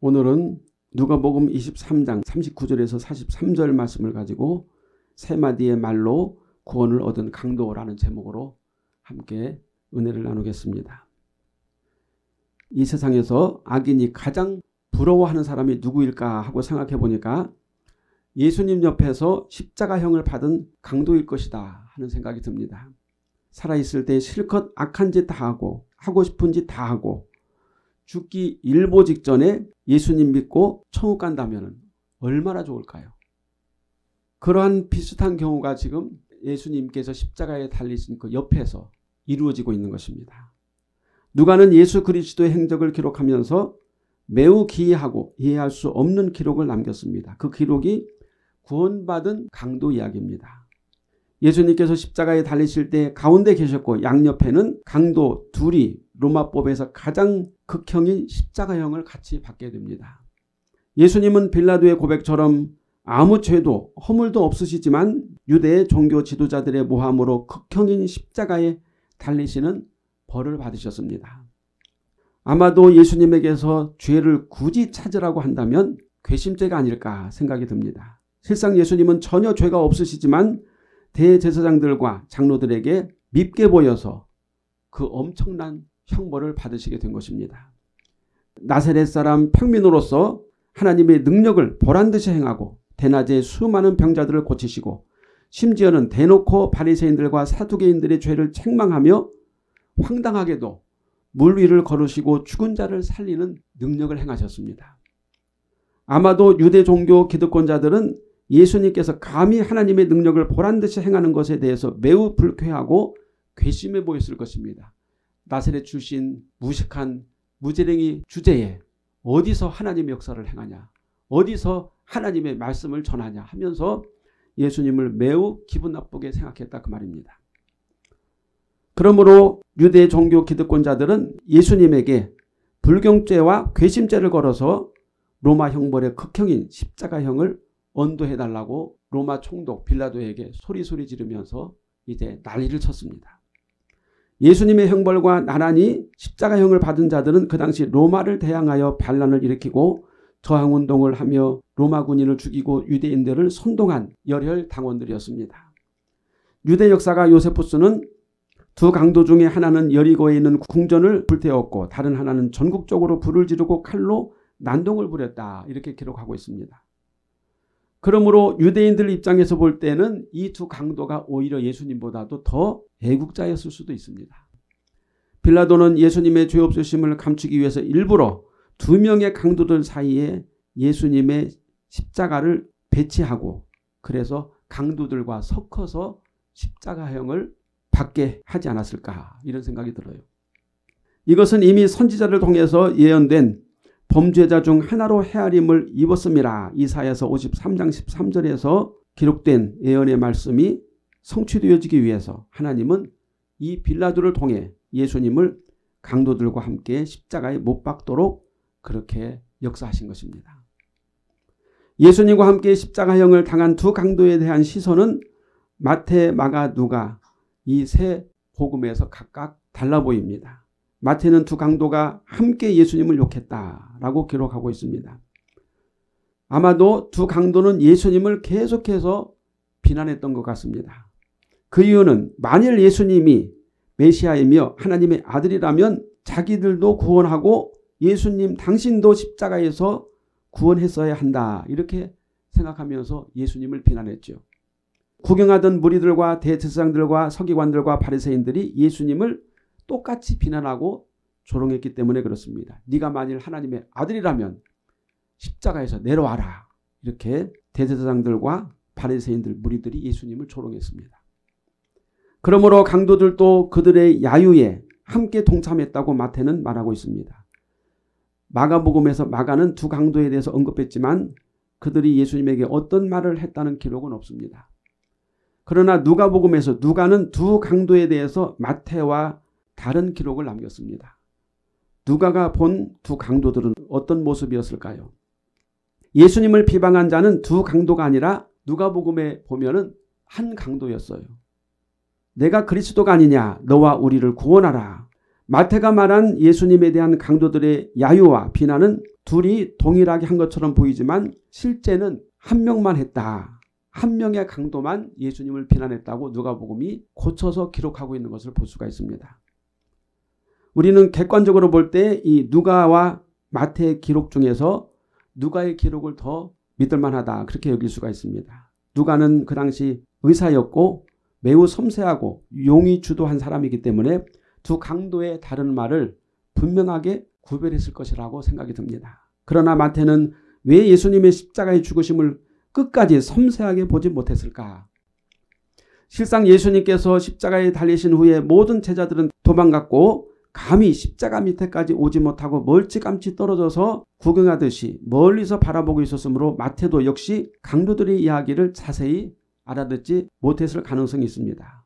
오늘은 누가복음 23장 39절에서 43절 말씀을 가지고 세 마디의 말로 구원을 얻은 강도라는 제목으로 함께 은혜를 나누겠습니다. 이 세상에서 악인이 가장 부러워하는 사람이 누구일까 하고 생각해 보니까 예수님 옆에서 십자가형을 받은 강도일 것이다 하는 생각이 듭니다. 살아있을 때 실컷 악한 짓 다 하고 하고 싶은 짓 다 하고 죽기 일보 직전에 예수님 믿고 천국 간다면 얼마나 좋을까요? 그러한 비슷한 경우가 지금 예수님께서 십자가에 달리신 그 옆에서 이루어지고 있는 것입니다. 누가는 예수 그리스도의 행적을 기록하면서 매우 기이하고 이해할 수 없는 기록을 남겼습니다. 그 기록이 구원받은 강도 이야기입니다. 예수님께서 십자가에 달리실 때 가운데 계셨고 양옆에는 강도 둘이 로마법에서 가장 극형인 십자가형을 같이 받게 됩니다. 예수님은 빌라도의 고백처럼 아무 죄도 허물도 없으시지만 유대의 종교 지도자들의 모함으로 극형인 십자가에 달리시는 벌을 받으셨습니다. 아마도 예수님에게서 죄를 굳이 찾으라고 한다면 괘씸죄가 아닐까 생각이 듭니다. 실상 예수님은 전혀 죄가 없으시지만 대제사장들과 장로들에게 밉게 보여서 그 엄청난 형벌을 받으시게 된 것입니다. 나세렛 사람 평민으로서 하나님의 능력을 보란듯이 행하고 대낮에 수많은 병자들을 고치시고 심지어는 대놓고 바리새인들과 사두개인들의 죄를 책망하며 황당하게도 물 위를 걸으시고 죽은 자를 살리는 능력을 행하셨습니다. 아마도 유대 종교 기득권자들은 예수님께서 감히 하나님의 능력을 보란듯이 행하는 것에 대해서 매우 불쾌하고 괘씸해 보였을 것입니다. 나세렛 출신 무식한 무지랭이 주제에 어디서 하나님의 역사를 행하냐 어디서 하나님의 말씀을 전하냐 하면서 예수님을 매우 기분 나쁘게 생각했다 그 말입니다. 그러므로 유대 종교 기득권자들은 예수님에게 불경죄와 괘씸죄를 걸어서 로마 형벌의 극형인 십자가형을 언도해달라고 로마 총독 빌라도에게 소리소리 지르면서 이제 난리를 쳤습니다. 예수님의 형벌과 나란히 십자가형을 받은 자들은 그 당시 로마를 대항하여 반란을 일으키고 저항운동을 하며 로마 군인을 죽이고 유대인들을 선동한 열혈 당원들이었습니다. 유대 역사가 요세푸스는 두 강도 중에 하나는 여리고에 있는 궁전을 불태웠고 다른 하나는 전국적으로 불을 지르고 칼로 난동을 부렸다 이렇게 기록하고 있습니다. 그러므로 유대인들 입장에서 볼 때는 이 두 강도가 오히려 예수님보다도 더 애국자였을 수도 있습니다. 빌라도는 예수님의 죄 없으심을 감추기 위해서 일부러 두 명의 강도들 사이에 예수님의 십자가를 배치하고 그래서 강도들과 섞어서 십자가형을 받게 하지 않았을까 이런 생각이 들어요. 이것은 이미 선지자를 통해서 예언된 범죄자 중 하나로 헤아림을 입었습니다. 이사야서 53장 13절에서 기록된 예언의 말씀이 성취되어지기 위해서 하나님은 이 빌라도를 통해 예수님을 강도들과 함께 십자가에 못 박도록 그렇게 역사하신 것입니다. 예수님과 함께 십자가형을 당한 두 강도에 대한 시선은 마태, 마가, 누가 이 세 복음에서 각각 달라 보입니다. 마태는 두 강도가 함께 예수님을 욕했다라고 기록하고 있습니다. 아마도 두 강도는 예수님을 계속해서 비난했던 것 같습니다. 그 이유는 만일 예수님이 메시아이며 하나님의 아들이라면 자기들도 구원하고 예수님 당신도 십자가에서 구원했어야 한다 이렇게 생각하면서 예수님을 비난했죠. 구경하던 무리들과 대제사장들과 서기관들과 바리새인들이 예수님을 똑같이 비난하고 조롱했기 때문에 그렇습니다. 네가 만일 하나님의 아들이라면 십자가에서 내려와라. 이렇게 대제사장들과 바리새인들 무리들이 예수님을 조롱했습니다. 그러므로 강도들도 그들의 야유에 함께 동참했다고 마태는 말하고 있습니다. 마가복음에서 마가는 두 강도에 대해서 언급했지만 그들이 예수님에게 어떤 말을 했다는 기록은 없습니다. 그러나 누가복음에서 누가는 두 강도에 대해서 마태와 다른 기록을 남겼습니다. 누가가 본 두 강도들은 어떤 모습이었을까요? 예수님을 비방한 자는 두 강도가 아니라 누가복음에 보면은 한 강도였어요. 내가 그리스도가 아니냐 너와 우리를 구원하라. 마태가 말한 예수님에 대한 강도들의 야유와 비난은 둘이 동일하게 한 것처럼 보이지만 실제는 한 명만 했다. 한 명의 강도만 예수님을 비난했다고 누가복음이 고쳐서 기록하고 있는 것을 볼 수가 있습니다. 우리는 객관적으로 볼 때 이 누가와 마태의 기록 중에서 누가의 기록을 더 믿을 만하다 그렇게 여길 수가 있습니다. 누가는 그 당시 의사였고 매우 섬세하고 용이 주도한 사람이기 때문에 두 강도의 다른 말을 분명하게 구별했을 것이라고 생각이 듭니다. 그러나 마태는 왜 예수님의 십자가의 죽으심을 끝까지 섬세하게 보지 못했을까? 실상 예수님께서 십자가에 달리신 후에 모든 제자들은 도망갔고 감히 십자가 밑에까지 오지 못하고 멀찌감치 떨어져서 구경하듯이 멀리서 바라보고 있었으므로 마태도 역시 강도들의 이야기를 자세히 알아듣지 못했을 가능성이 있습니다.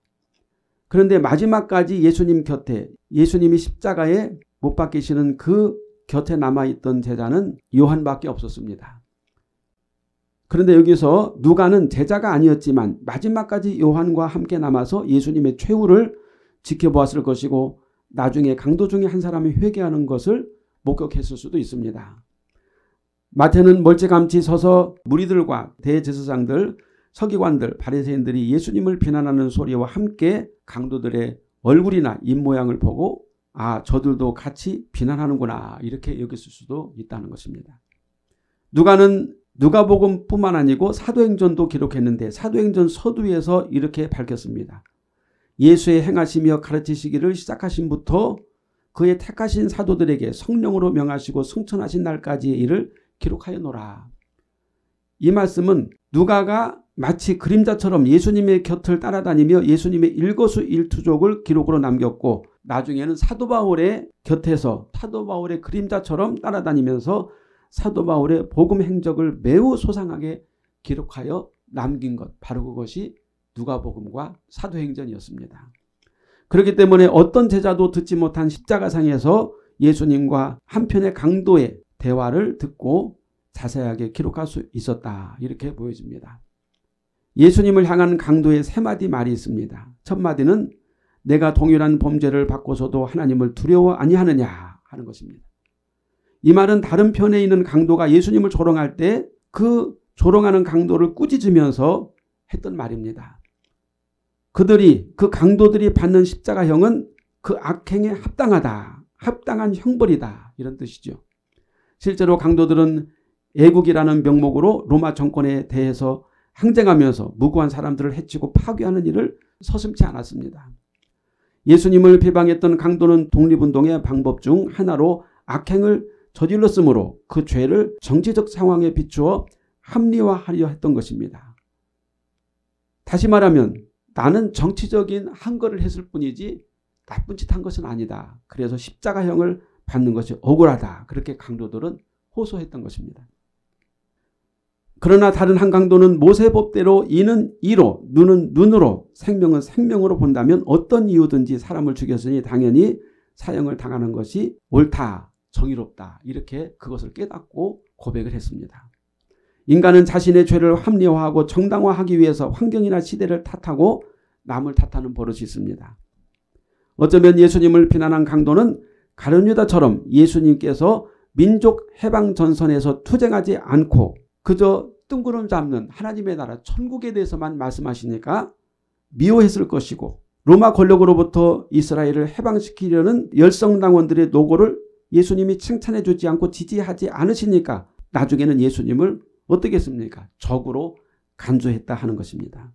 그런데 마지막까지 예수님 곁에 예수님이 십자가에 못 박히시는 그 곁에 남아있던 제자는 요한밖에 없었습니다. 그런데 여기서 누가는 제자가 아니었지만 마지막까지 요한과 함께 남아서 예수님의 최후를 지켜보았을 것이고 나중에 강도 중에 한 사람이 회개하는 것을 목격했을 수도 있습니다. 마태는 멀찌감치 서서 무리들과 대제사장들, 서기관들, 바리새인들이 예수님을 비난하는 소리와 함께 강도들의 얼굴이나 입모양을 보고 아 저들도 같이 비난하는구나 이렇게 여겼을 수도 있다는 것입니다. 누가는 누가복음뿐만 아니고 사도행전도 기록했는데 사도행전 서두에서 이렇게 밝혔습니다. 예수의 행하시며 가르치시기를 시작하신부터 그의 택하신 사도들에게 성령으로 명하시고 승천하신 날까지의 일을 기록하여 노라. 이 말씀은 누가가 마치 그림자처럼 예수님의 곁을 따라다니며 예수님의 일거수일투족을 기록으로 남겼고 나중에는 사도 바울의 곁에서 사도 바울의 그림자처럼 따라다니면서 사도 바울의 복음 행적을 매우 소상하게 기록하여 남긴 것 바로 그것이 누가복음과 사도행전이었습니다. 그렇기 때문에 어떤 제자도 듣지 못한 십자가상에서 예수님과 한편의 강도의 대화를 듣고 자세하게 기록할 수 있었다. 이렇게 보여집니다. 예수님을 향한 강도의 세 마디 말이 있습니다. 첫 마디는 내가 동일한 범죄를 받고서도 하나님을 두려워 아니하느냐 하는 것입니다. 이 말은 다른 편에 있는 강도가 예수님을 조롱할 때 그 조롱하는 강도를 꾸짖으면서 했던 말입니다. 그들이 그 강도들이 받는 십자가형은 그 악행에 합당하다. 합당한 형벌이다. 이런 뜻이죠. 실제로 강도들은 애국이라는 명목으로 로마 정권에 대해서 항쟁하면서 무고한 사람들을 해치고 파괴하는 일을 서슴지 않았습니다. 예수님을 비방했던 강도는 독립운동의 방법 중 하나로 악행을 저질렀으므로 그 죄를 정치적 상황에 비추어 합리화하려 했던 것입니다. 다시 말하면 나는 정치적인 한 거를 했을 뿐이지 나쁜 짓 한 것은 아니다. 그래서 십자가형을 받는 것이 억울하다. 그렇게 강도들은 호소했던 것입니다. 그러나 다른 한 강도는 모세법대로 이는 이로 눈은 눈으로 생명은 생명으로 본다면 어떤 이유든지 사람을 죽였으니 당연히 사형을 당하는 것이 옳다. 정의롭다. 이렇게 그것을 깨닫고 고백을 했습니다. 인간은 자신의 죄를 합리화하고 정당화하기 위해서 환경이나 시대를 탓하고 남을 탓하는 버릇이 있습니다. 어쩌면 예수님을 비난한 강도는 가룟유다처럼 예수님께서 민족 해방 전선에서 투쟁하지 않고 그저 뜬구름 잡는 하나님의 나라 천국에 대해서만 말씀하시니까 미워했을 것이고 로마 권력으로부터 이스라엘을 해방시키려는 열성당원들의 노고를 예수님이 칭찬해 주지 않고 지지하지 않으시니까 나중에는 예수님을 어떻게 했습니까? 적으로 간주했다 하는 것입니다.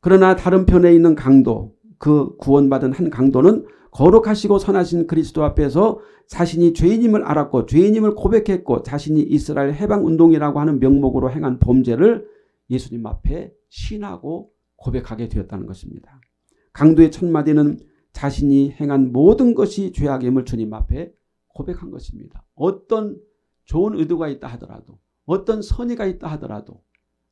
그러나 다른 편에 있는 강도, 그 구원받은 한 강도는 거룩하시고 선하신 그리스도 앞에서 자신이 죄인임을 알았고 죄인임을 고백했고 자신이 이스라엘 해방운동이라고 하는 명목으로 행한 범죄를 예수님 앞에 신하고 고백하게 되었다는 것입니다. 강도의 첫 마디는 자신이 행한 모든 것이 죄악임을 주님 앞에 고백한 것입니다. 어떤 좋은 의도가 있다 하더라도 어떤 선의가 있다 하더라도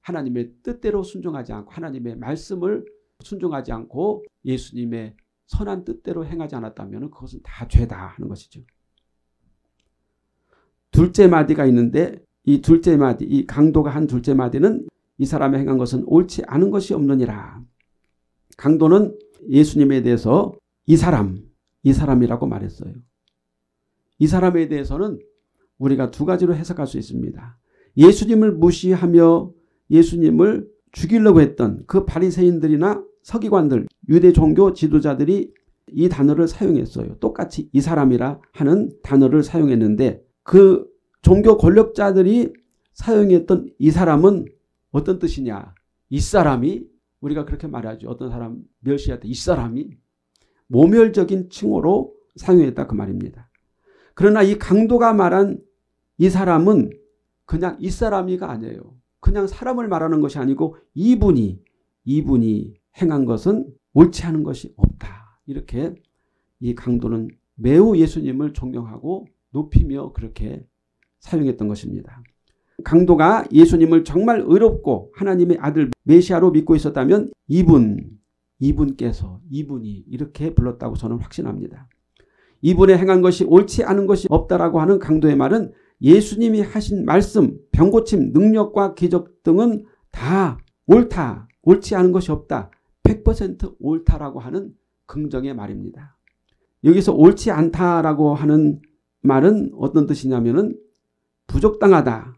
하나님의 뜻대로 순종하지 않고 하나님의 말씀을 순종하지 않고 예수님의 선한 뜻대로 행하지 않았다면 그것은 다 죄다 하는 것이죠. 둘째 마디가 있는데 이 둘째 마디, 이 강도가 한 둘째 마디는 이 사람이 행한 것은 옳지 않은 것이 없느니라. 강도는 예수님에 대해서 이 사람, 이 사람이라고 말했어요. 이 사람에 대해서는 우리가 두 가지로 해석할 수 있습니다. 예수님을 무시하며 예수님을 죽이려고 했던 그 바리새인들이나 서기관들, 유대 종교 지도자들이 이 단어를 사용했어요. 똑같이 이 사람이라 하는 단어를 사용했는데 그 종교 권력자들이 사용했던 이 사람은 어떤 뜻이냐? 이 사람이 우리가 그렇게 말하죠. 어떤 사람 멸시할 때 이 사람이 모멸적인 칭호로 사용했다 그 말입니다. 그러나 이 강도가 말한 이 사람은 그냥 이 사람이가 아니에요. 그냥 사람을 말하는 것이 아니고 이분이 이분이 행한 것은 옳지 않은 것이 없다. 이렇게 이 강도는 매우 예수님을 존경하고 높이며 그렇게 사용했던 것입니다. 강도가 예수님을 정말 의롭고 하나님의 아들 메시아로 믿고 있었다면 이분, 이분께서 이분이 이렇게 불렀다고 저는 확신합니다. 이분의 행한 것이 옳지 않은 것이 없다라고 하는 강도의 말은 예수님이 하신 말씀, 병고침, 능력과 기적 등은 다 옳다, 옳지 않은 것이 없다. 100% 옳다라고 하는 긍정의 말입니다. 여기서 옳지 않다라고 하는 말은 어떤 뜻이냐면은 부족당하다,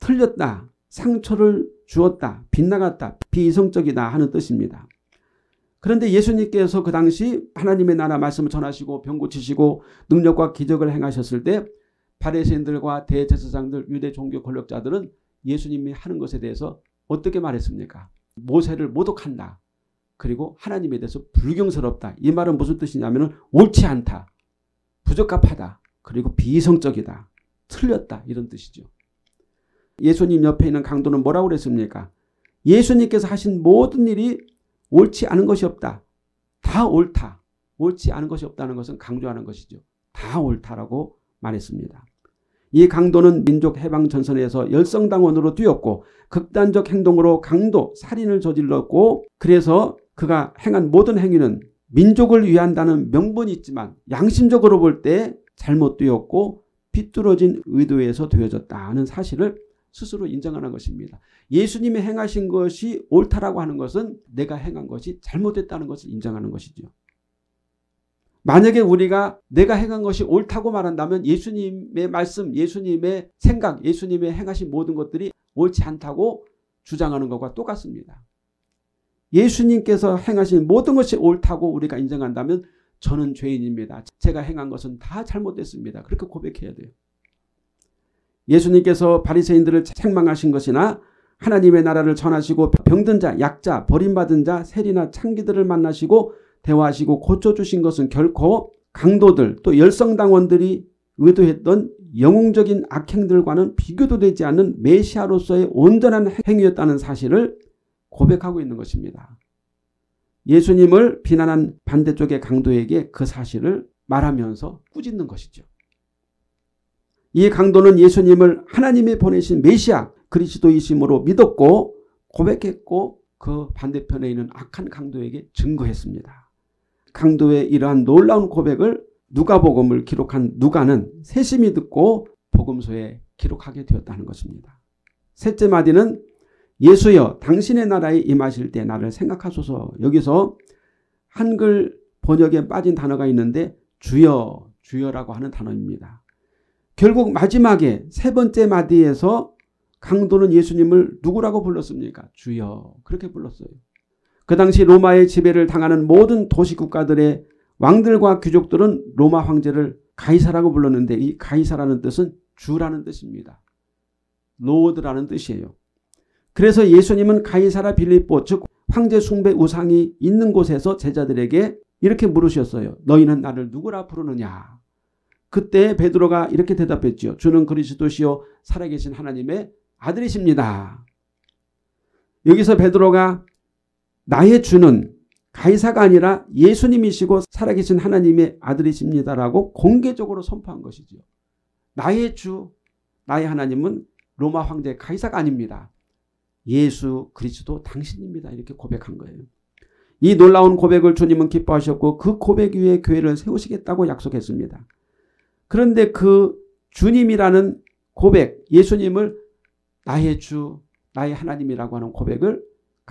틀렸다, 상처를 주었다, 빗나갔다, 비이성적이다 하는 뜻입니다. 그런데 예수님께서 그 당시 하나님의 나라 말씀을 전하시고 병 고치시고 능력과 기적을 행하셨을 때 바리새인들과 대제사장들 유대 종교 권력자들은 예수님이 하는 것에 대해서 어떻게 말했습니까? 모세를 모독한다. 그리고 하나님에 대해서 불경스럽다. 이 말은 무슨 뜻이냐면 옳지 않다. 부적합하다. 그리고 비성적이다. 틀렸다. 이런 뜻이죠. 예수님 옆에 있는 강도는 뭐라고 그랬습니까? 예수님께서 하신 모든 일이 옳지 않은 것이 없다. 다 옳다. 옳지 않은 것이 없다는 것은 강조하는 것이죠. 다 옳다라고 말했습니다. 이 강도는 민족 해방 전선에서 열성당원으로 뛰었고 극단적 행동으로 강도, 살인을 저질렀고 그래서 그가 행한 모든 행위는 민족을 위한다는 명분이 있지만 양심적으로 볼 때 잘못 되었고 비뚤어진 의도에서 되어졌다는 사실을 스스로 인정하는 것입니다. 예수님이 행하신 것이 옳다라고 하는 것은 내가 행한 것이 잘못됐다는 것을 인정하는 것이죠. 만약에 우리가 내가 행한 것이 옳다고 말한다면 예수님의 말씀, 예수님의 생각, 예수님의 행하신 모든 것들이 옳지 않다고 주장하는 것과 똑같습니다. 예수님께서 행하신 모든 것이 옳다고 우리가 인정한다면 저는 죄인입니다. 제가 행한 것은 다 잘못됐습니다. 그렇게 고백해야 돼요. 예수님께서 바리새인들을 책망하신 것이나 하나님의 나라를 전하시고 병든 자, 약자, 버림받은 자, 세리나 창기들을 만나시고 대화하시고 고쳐주신 것은 결코 강도들 또 열성당원들이 의도했던 영웅적인 악행들과는 비교도 되지 않는 메시아로서의 온전한 행위였다는 사실을 고백하고 있는 것입니다. 예수님을 비난한 반대쪽의 강도에게 그 사실을 말하면서 꾸짖는 것이죠. 이 강도는 예수님을 하나님이 보내신 메시아 그리스도이심으로 믿었고 고백했고 그 반대편에 있는 악한 강도에게 증거했습니다. 강도의 이러한 놀라운 고백을 누가복음을 기록한 누가는 세심히 듣고 복음서에 기록하게 되었다는 것입니다. 셋째 마디는 예수여 당신의 나라에 임하실 때 나를 생각하소서 여기서 한글 번역에 빠진 단어가 있는데 주여 주여라고 하는 단어입니다. 결국 마지막에 세 번째 마디에서 강도는 예수님을 누구라고 불렀습니까? 주여 그렇게 불렀어요. 그 당시 로마의 지배를 당하는 모든 도시 국가들의 왕들과 귀족들은 로마 황제를 가이사라고 불렀는데 이 가이사라는 뜻은 주라는 뜻입니다. 로드라는 뜻이에요. 그래서 예수님은 가이사라 빌립보 즉 황제 숭배 우상이 있는 곳에서 제자들에게 이렇게 물으셨어요. 너희는 나를 누구라 부르느냐? 그때 베드로가 이렇게 대답했죠. 주는 그리스도시요 살아계신 하나님의 아들이십니다. 여기서 베드로가 나의 주는 가이사가 아니라 예수님이시고 살아계신 하나님의 아들이십니다라고 공개적으로 선포한 것이죠. 나의 주, 나의 하나님은 로마 황제 가이사가 아닙니다. 예수 그리스도 당신입니다. 이렇게 고백한 거예요. 이 놀라운 고백을 주님은 기뻐하셨고 그 고백 위에 교회를 세우시겠다고 약속했습니다. 그런데 그 주님이라는 고백, 예수님을 나의 주, 나의 하나님이라고 하는 고백을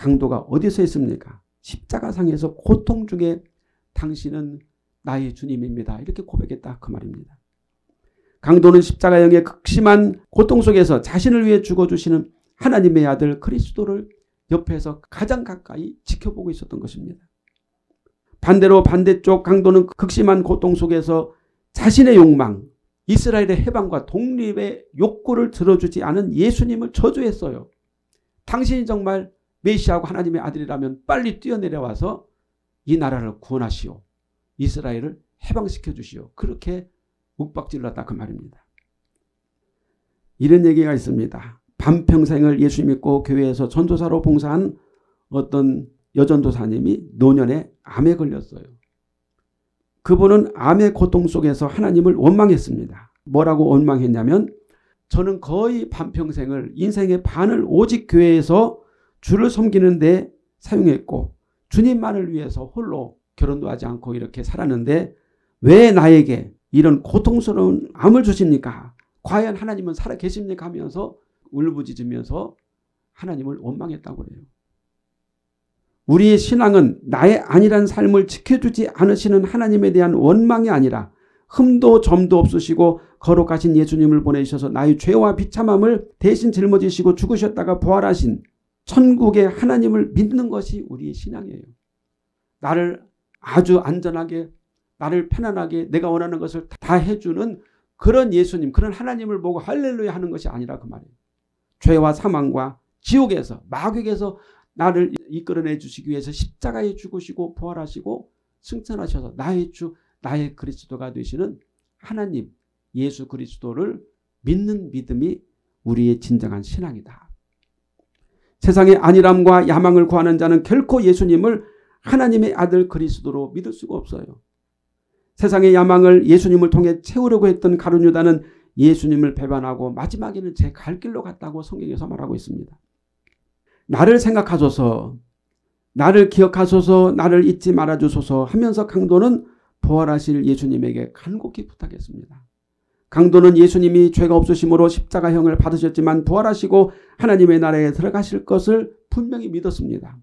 강도가 어디서 했습니까? 십자가상에서 고통 중에 당신은 나의 주님입니다. 이렇게 고백했다 그 말입니다. 강도는 십자가형의 극심한 고통 속에서 자신을 위해 죽어주시는 하나님의 아들 그리스도를 옆에서 가장 가까이 지켜보고 있었던 것입니다. 반대로 반대쪽 강도는 극심한 고통 속에서 자신의 욕망, 이스라엘의 해방과 독립의 욕구를 들어주지 않은 예수님을 저주했어요. 당신이 정말 메시아고 하나님의 아들이라면 빨리 뛰어내려와서 이 나라를 구원하시오. 이스라엘을 해방시켜 주시오. 그렇게 욱박질렀다 그 말입니다. 이런 얘기가 있습니다. 반평생을 예수 믿고 교회에서 전도사로 봉사한 어떤 여전도사님이 노년에 암에 걸렸어요. 그분은 암의 고통 속에서 하나님을 원망했습니다. 뭐라고 원망했냐면 저는 거의 반평생을 인생의 반을 오직 교회에서 주를 섬기는 데 사용했고 주님만을 위해서 홀로 결혼도 하지 않고 이렇게 살았는데 왜 나에게 이런 고통스러운 암을 주십니까? 과연 하나님은 살아 계십니까? 하면서 울부짖으면서 하나님을 원망했다고 그래요. 우리의 신앙은 나의 아니란 삶을 지켜주지 않으시는 하나님에 대한 원망이 아니라 흠도 점도 없으시고 거룩하신 예수님을 보내셔서 나의 죄와 비참함을 대신 짊어지시고 죽으셨다가 부활하신 천국의 하나님을 믿는 것이 우리의 신앙이에요. 나를 아주 안전하게 나를 편안하게 내가 원하는 것을 다 해주는 그런 예수님 그런 하나님을 보고 할렐루야 하는 것이 아니라 그 말이에요. 죄와 사망과 지옥에서 마귀에서 나를 이끌어내 주시기 위해서 십자가에 죽으시고 부활하시고 승천하셔서 나의 주 나의 그리스도가 되시는 하나님 예수 그리스도를 믿는 믿음이 우리의 진정한 신앙이다. 세상의 안일함과 야망을 구하는 자는 결코 예수님을 하나님의 아들 그리스도로 믿을 수가 없어요. 세상의 야망을 예수님을 통해 채우려고 했던 가룟 유다는 예수님을 배반하고 마지막에는 제 갈 길로 갔다고 성경에서 말하고 있습니다. 나를 생각하소서 나를 기억하소서 나를 잊지 말아주소서 하면서 강도는 부활하실 예수님에게 간곡히 부탁했습니다. 강도는 예수님이 죄가 없으심으로 십자가형을 받으셨지만 부활하시고 하나님의 나라에 들어가실 것을 분명히 믿었습니다.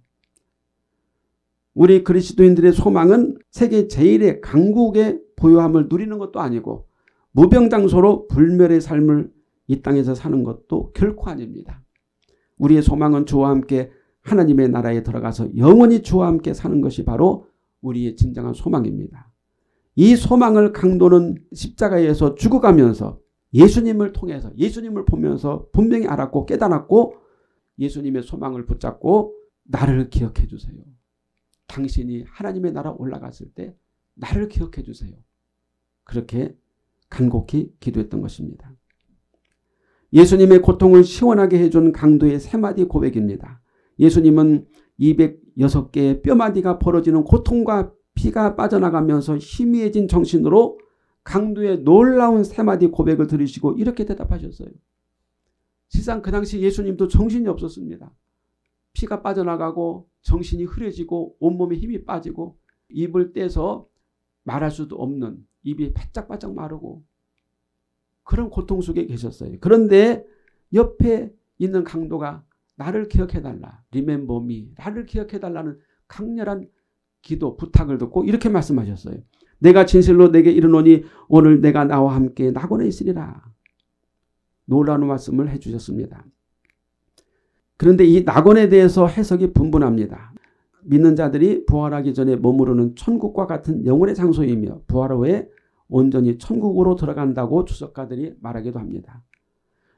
우리 그리스도인들의 소망은 세계 제일의 강국의 보유함을 누리는 것도 아니고 무병장소로 불멸의 삶을 이 땅에서 사는 것도 결코 아닙니다. 우리의 소망은 주와 함께 하나님의 나라에 들어가서 영원히 주와 함께 사는 것이 바로 우리의 진정한 소망입니다. 이 소망을 강도는 십자가에서 죽어가면서 예수님을 통해서 예수님을 보면서 분명히 알았고 깨달았고 예수님의 소망을 붙잡고 나를 기억해 주세요. 당신이 하나님의 나라 올라갔을 때 나를 기억해 주세요. 그렇게 간곡히 기도했던 것입니다. 예수님의 고통을 시원하게 해준 강도의 세 마디 고백입니다. 예수님은 206개의 뼈마디가 벌어지는 고통과 피가 빠져나가면서 희미해진 정신으로 강도의 놀라운 세 마디 고백을 들으시고 이렇게 대답하셨어요. 실상 그 당시 예수님도 정신이 없었습니다. 피가 빠져나가고 정신이 흐려지고 온몸에 힘이 빠지고 입을 떼서 말할 수도 없는 입이 바짝바짝 마르고 그런 고통 속에 계셨어요. 그런데 옆에 있는 강도가 나를 기억해달라. 리멤버 미. 나를 기억해달라는 강렬한 기도 부탁을 듣고 이렇게 말씀하셨어요. 내가 진실로 내게 이르노니 오늘 내가 나와 함께 낙원에 있으리라. 놀라운 말씀을 해주셨습니다. 그런데 이 낙원에 대해서 해석이 분분합니다. 믿는 자들이 부활하기 전에 머무르는 천국과 같은 영혼의 장소이며 부활 후에 온전히 천국으로 들어간다고 주석가들이 말하기도 합니다.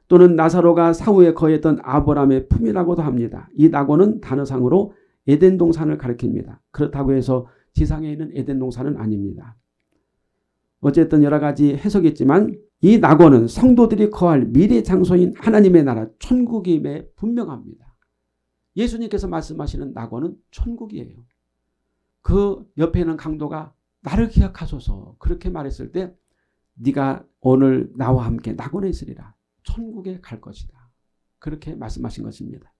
또는 나사로가 사후에 거했던 아브라함의 품이라고도 합니다. 이 낙원은 단어상으로 에덴 동산을 가리킵니다. 그렇다고 해서 지상에 있는 에덴 동산은 아닙니다. 어쨌든 여러 가지 해석이 있지만 이 낙원은 성도들이 거할 미래 장소인 하나님의 나라 천국임에 분명합니다. 예수님께서 말씀하시는 낙원은 천국이에요. 그 옆에 있는 강도가 나를 기억하소서 그렇게 말했을 때 네가 오늘 나와 함께 낙원에 있으리라. 천국에 갈 것이다. 그렇게 말씀하신 것입니다.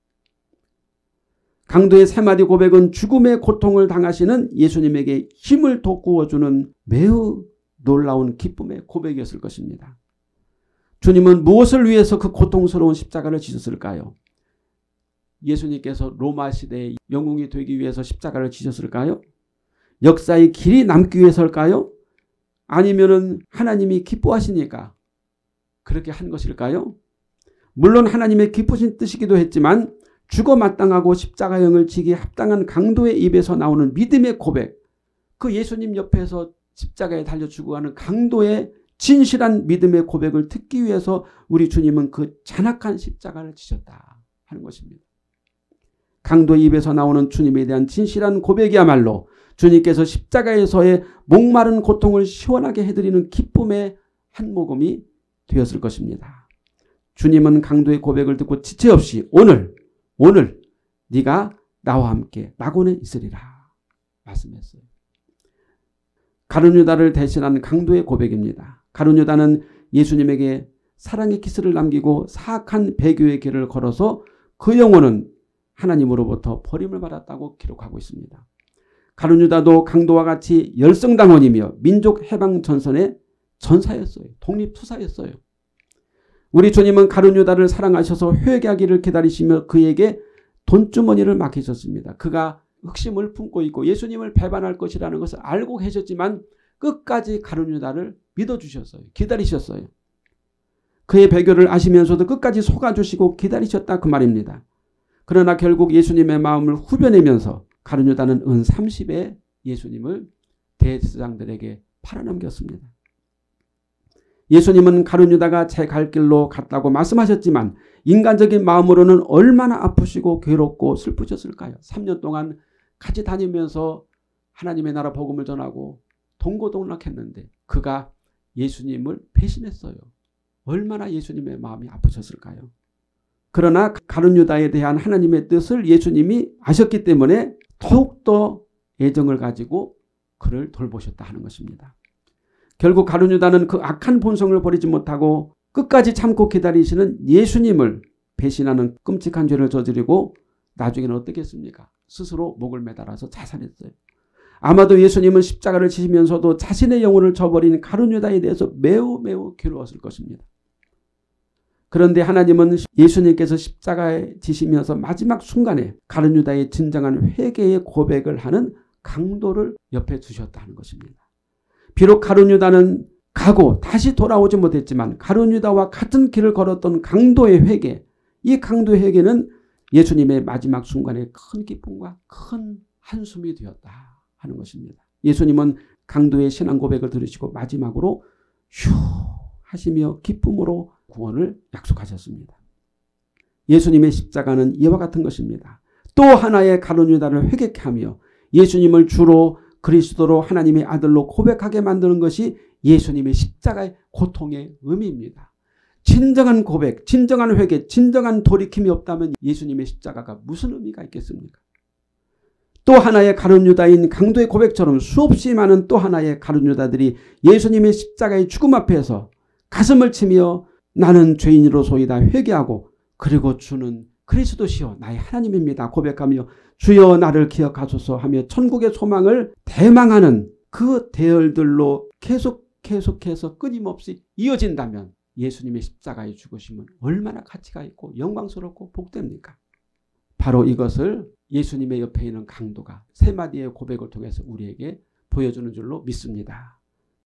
강도의 세 마디 고백은 죽음의 고통을 당하시는 예수님에게 힘을 돋구어주는 매우 놀라운 기쁨의 고백이었을 것입니다. 주님은 무엇을 위해서 그 고통스러운 십자가를 지셨을까요? 예수님께서 로마 시대의 영웅이 되기 위해서 십자가를 지셨을까요? 역사의 길이 남기 위해서일까요? 아니면은 하나님이 기뻐하시니까 그렇게 한 것일까요? 물론 하나님의 기쁘신 뜻이기도 했지만 죽어 마땅하고 십자가형을 지기 합당한 강도의 입에서 나오는 믿음의 고백 그 예수님 옆에서 십자가에 달려 죽어가는 강도의 진실한 믿음의 고백을 듣기 위해서 우리 주님은 그 잔악한 십자가를 지셨다 하는 것입니다. 강도 입에서 나오는 주님에 대한 진실한 고백이야말로 주님께서 십자가에서의 목마른 고통을 시원하게 해드리는 기쁨의 한 모금이 되었을 것입니다. 주님은 강도의 고백을 듣고 지체 없이 오늘 오늘 네가 나와 함께 낙원에 있으리라 말씀했어요. 가룟유다를 대신한 강도의 고백입니다. 가룟유다는 예수님에게 사랑의 키스를 남기고 사악한 배교의 길을 걸어서 그 영혼은 하나님으로부터 버림을 받았다고 기록하고 있습니다. 가룟유다도 강도와 같이 열성당원이며 민족 해방 전선의 전사였어요. 독립투사였어요. 우리 주님은 가룟유다를 사랑하셔서 회개하기를 기다리시며 그에게 돈주머니를 맡기셨습니다. 그가 흑심을 품고 있고 예수님을 배반할 것이라는 것을 알고 계셨지만 끝까지 가룟유다를 믿어주셨어요. 기다리셨어요. 그의 배교를 아시면서도 끝까지 속아주시고 기다리셨다 그 말입니다. 그러나 결국 예수님의 마음을 후벼내면서 가룟유다는 은 30에 예수님을 대제사장들에게 팔아넘겼습니다. 예수님은 가룟유다가 제 갈 길로 갔다고 말씀하셨지만 인간적인 마음으로는 얼마나 아프시고 괴롭고 슬프셨을까요? 3년 동안 같이 다니면서 하나님의 나라 복음을 전하고 동고동락했는데 그가 예수님을 배신했어요. 얼마나 예수님의 마음이 아프셨을까요? 그러나 가룟유다에 대한 하나님의 뜻을 예수님이 아셨기 때문에 더욱더 애정을 가지고 그를 돌보셨다 하는 것입니다. 결국 가룟유다는 그 악한 본성을 버리지 못하고 끝까지 참고 기다리시는 예수님을 배신하는 끔찍한 죄를 저지르고 나중에는 어떻겠습니까? 스스로 목을 매달아서 자살했어요. 아마도 예수님은 십자가를 지시면서도 자신의 영혼을 저버린 가룟유다에 대해서 매우 매우 괴로웠을 것입니다. 그런데 하나님은 예수님께서 십자가에 지시면서 마지막 순간에 가룟유다의 진정한 회개의 고백을 하는 강도를 옆에 두셨다는 것입니다. 비록 가룟유다는 가고 다시 돌아오지 못했지만 가룟유다와 같은 길을 걸었던 강도의 회개 이 강도의 회개는 예수님의 마지막 순간에 큰 기쁨과 큰 한숨이 되었다 하는 것입니다. 예수님은 강도의 신앙 고백을 들으시고 마지막으로 휴 하시며 기쁨으로 구원을 약속하셨습니다. 예수님의 십자가는 이와 같은 것입니다. 또 하나의 가룟유다를 회개케 하며 예수님을 주로 그리스도로 하나님의 아들로 고백하게 만드는 것이 예수님의 십자가의 고통의 의미입니다. 진정한 고백, 진정한 회개, 진정한 돌이킴이 없다면 예수님의 십자가가 무슨 의미가 있겠습니까? 또 하나의 가룟 유다인 강도의 고백처럼 수없이 많은 또 하나의 가룟 유다들이 예수님의 십자가의 죽음 앞에서 가슴을 치며 나는 죄인으로소이다 회개하고 그리고 주는 그리스도시요 나의 하나님입니다 고백하며 주여 나를 기억하소서 하며 천국의 소망을 대망하는 그 대열들로 계속 계속해서 끊임없이 이어진다면 예수님의 십자가의 죽으심은 얼마나 가치가 있고 영광스럽고 복됩니까? 바로 이것을 예수님의 옆에 있는 강도가 세 마디의 고백을 통해서 우리에게 보여주는 줄로 믿습니다.